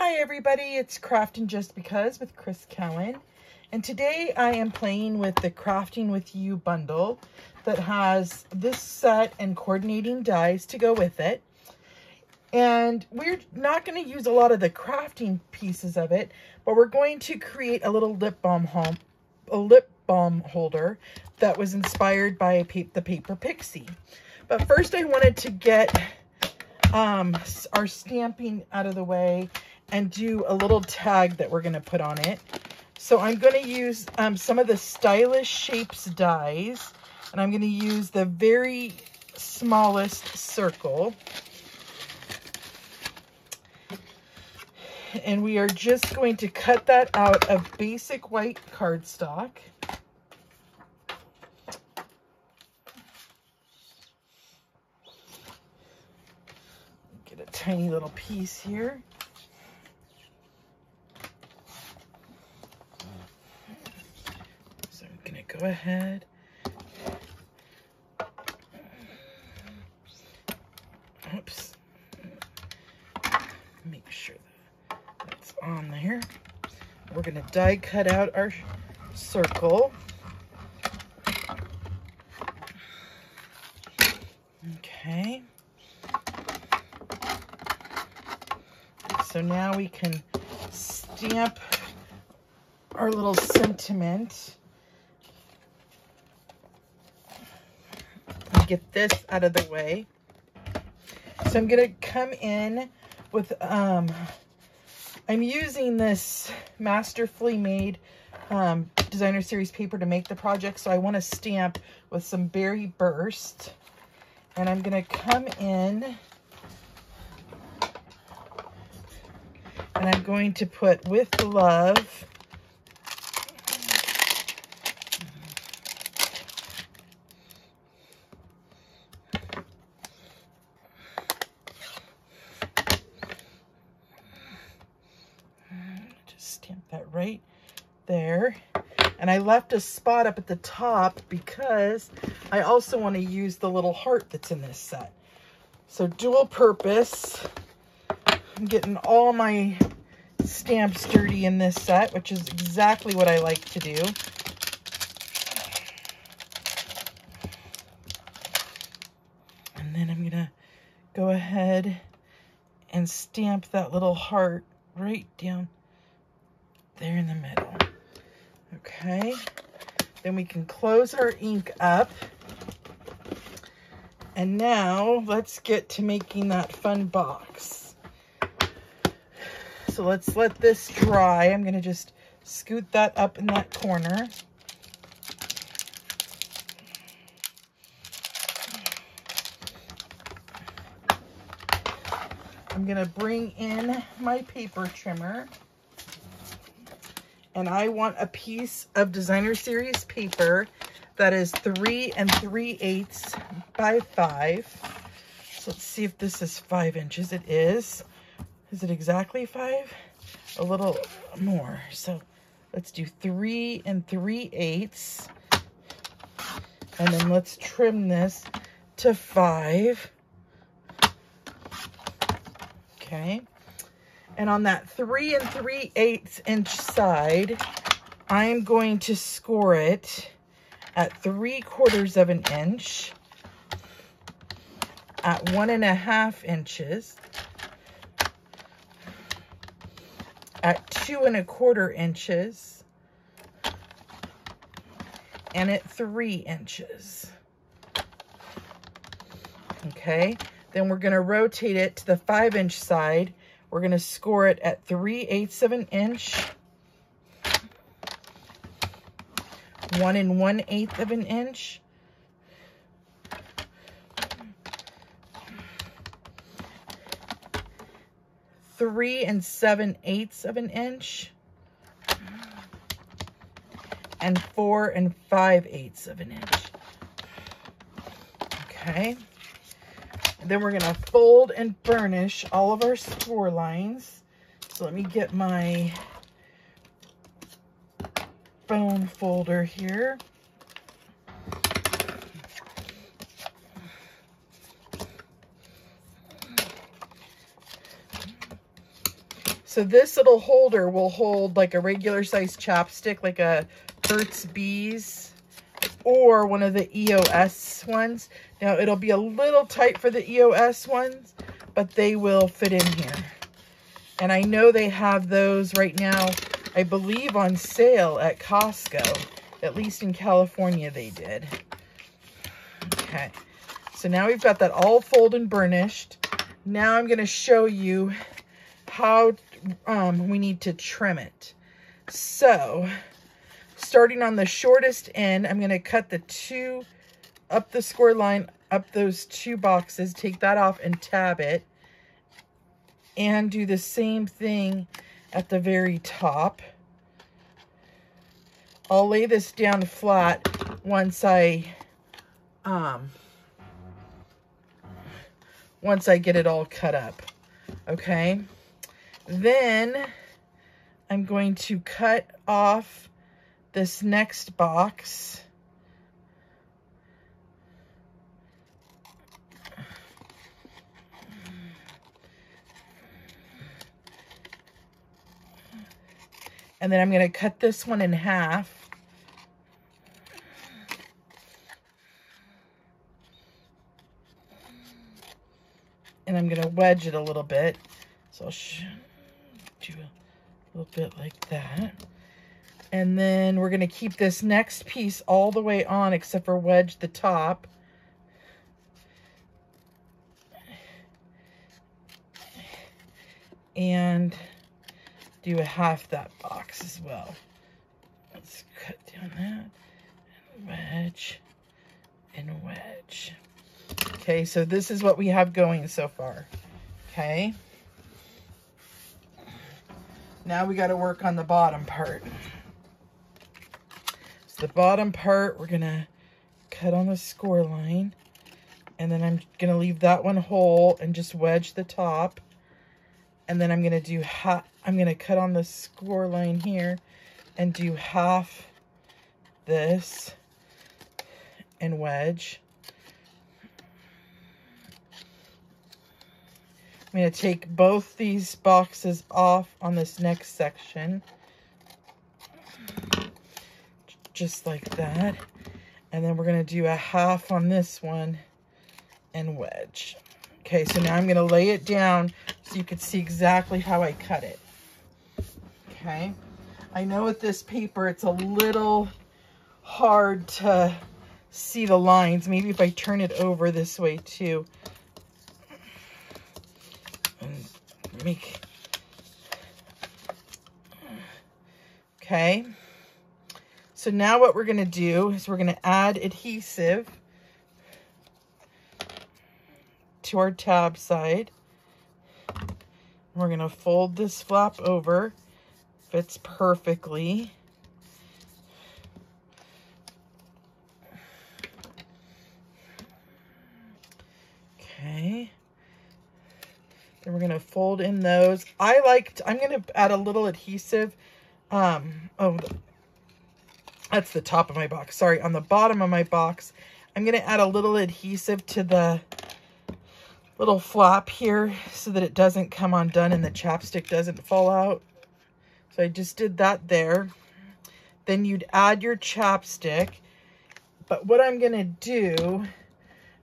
Hi everybody, it's Crafting Just Because with Chris Cowan. And today I am playing with the Crafting With You bundle that has this set and coordinating dies to go with it. And we're not going to use a lot of the crafting pieces of it, but we're going to create a little lip balm home, a lip balm holder that was inspired by the Paper Pixie. But first I wanted to get um, our stamping out of the way and do a little tag that we're going to put on it. So I'm going to use um, some of the Stylish Shapes dies, and I'm going to use the very smallest circle. And we are just going to cut that out of basic white cardstock. Get a tiny little piece here. Go ahead. Oops. Make sure that that's on there. We're to die cut out our circle. Okay. So now we can stamp our little sentiment get this out of the way. So I'm going to come in with, um, I'm using this masterfully made um, designer series paper to make the project. So I want to stamp with some berry burst. And I'm going to come in and I'm going to put with love right there. And I left a spot up at the top because I also want to use the little heart that's in this set. So dual purpose. I'm getting all my stamps dirty in this set, which is exactly what I like to do. And then I'm going to go ahead and stamp that little heart right down there in the middle. Okay, then we can close our ink up. And now let's get to making that fun box. So let's let this dry. I'm gonna just scoot that up in that corner. I'm gonna bring in my paper trimmer and I want a piece of designer series paper that is three and three eighths by five. So let's see if this is five inches. It is. Is it exactly five? A little more. So let's do three and three eighths. And then let's trim this to five. Okay. And on that three and three eighths inch side, I'm going to score it at three quarters of an inch, at one and a half inches, at two and a quarter inches, and at three inches. Okay, then we're going to rotate it to the five inch side we're going to score it at 3 eighths of an inch, 1 and 1 eighth of an inch, three and seven eighths of an inch, and four and five eighths of an inch. Okay. Then we're going to fold and burnish all of our score lines. So let me get my bone folder here. So this little holder will hold like a regular size chapstick, like a Burt's Bees or one of the EOS ones. Now it'll be a little tight for the EOS ones, but they will fit in here. And I know they have those right now, I believe on sale at Costco. At least in California they did. Okay. So now we've got that all folded and burnished. Now I'm going to show you how um, we need to trim it. So starting on the shortest end, I'm going to cut the two up the score line, up those two boxes, take that off and tab it. And do the same thing at the very top. I'll lay this down flat once I, um, once I get it all cut up. Okay. Then I'm going to cut off this next box. And then I'm going to cut this one in half. And I'm going to wedge it a little bit. So I'll do a little bit like that. And then we're going to keep this next piece all the way on except for wedge the top. And do a half that box as well. Let's cut down that and wedge and wedge. Okay, so this is what we have going so far. Okay. Now we got to work on the bottom part. The bottom part, we're going to cut on the score line. And then I'm going to leave that one whole and just wedge the top. And then I'm going to do half, I'm going to cut on the score line here and do half this and wedge. I'm going to take both these boxes off on this next section. Just like that. And then we're going to do a half on this one and wedge. Okay, so now I'm going to lay it down so you can see exactly how I cut it. Okay. I know with this paper, it's a little hard to see the lines. Maybe if I turn it over this way too. And make... Okay. So now what we're going to do is we're going to add adhesive to our tab side. We're going to fold this flap over. Fits perfectly. Okay. Then we're going to fold in those. I liked, I'm going to add a little adhesive. Um, oh, that's the top of my box. Sorry, on the bottom of my box, I'm going to add a little adhesive to the little flap here so that it doesn't come undone and the chapstick doesn't fall out. So I just did that there. Then you'd add your chapstick. But what I'm going to do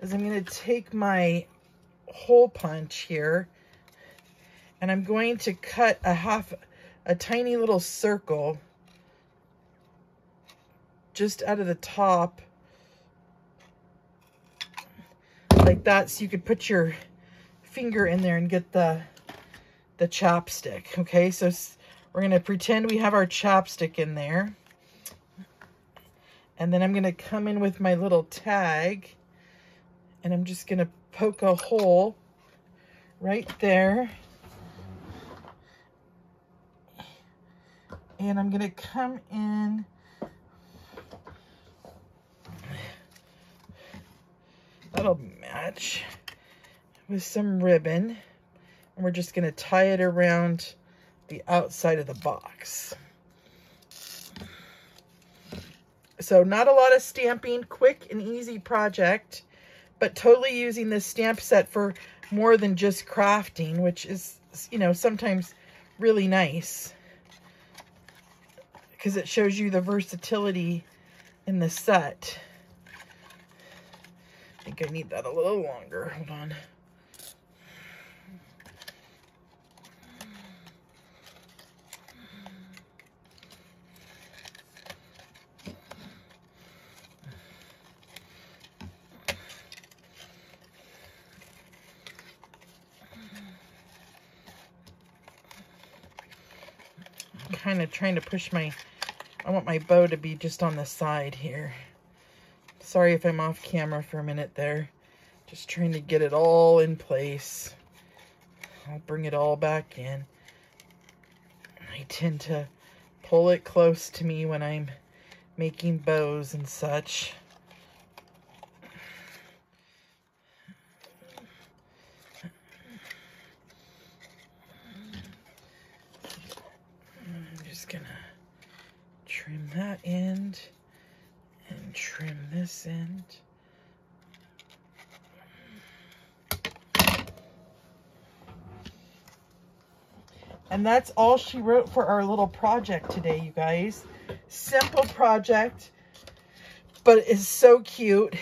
is I'm going to take my hole punch here and I'm going to cut a half, a tiny little circle just out of the top. Like that so you could put your finger in there and get the the chapstick okay? So we're going to pretend we have our chapstick in there. And then I'm going to come in with my little tag and I'm just going to poke a hole right there. And I'm going to come in That'll match with some ribbon. And we're just going to tie it around the outside of the box. So not a lot of stamping, quick and easy project, but totally using this stamp set for more than just crafting, which is, you know, sometimes really nice because it shows you the versatility in the set. I think I need that a little longer. Hold on. I'm kind of trying to push my, I want my bow to be just on the side here. Sorry if I'm off camera for a minute there. Just trying to get it all in place. I'll bring it all back in. I tend to pull it close to me when I'm making bows and such. I'm just gonna trim that end trim this end. And that's all she wrote for our little project today, you guys. Simple project, but it's so cute.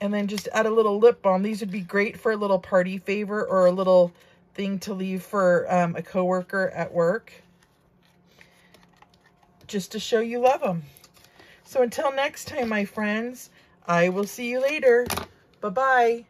And then just add a little lip balm. These would be great for a little party favor or a little thing to leave for um, a coworker at work just to show you love them. So until next time, my friends, I will see you later. Bye-bye.